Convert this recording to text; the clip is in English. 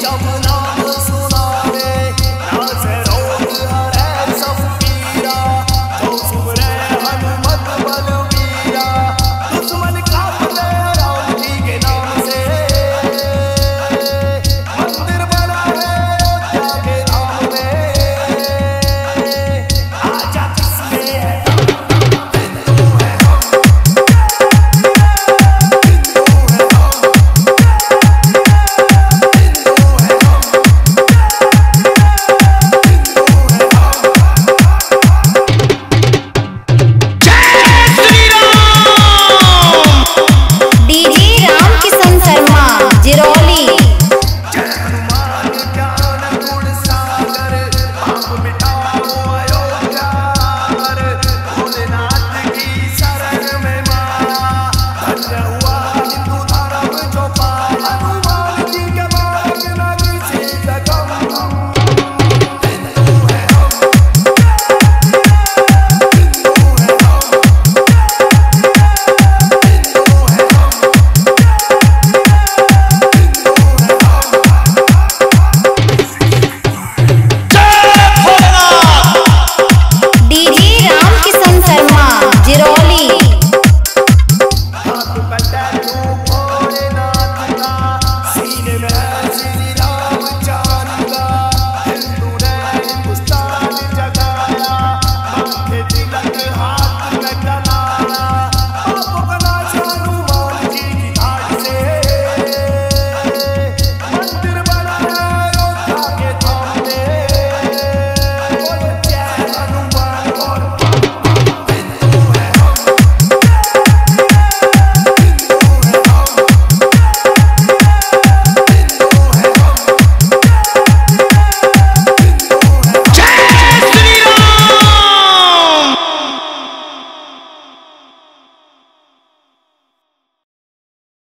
Chọc. Ram खेती लग रहा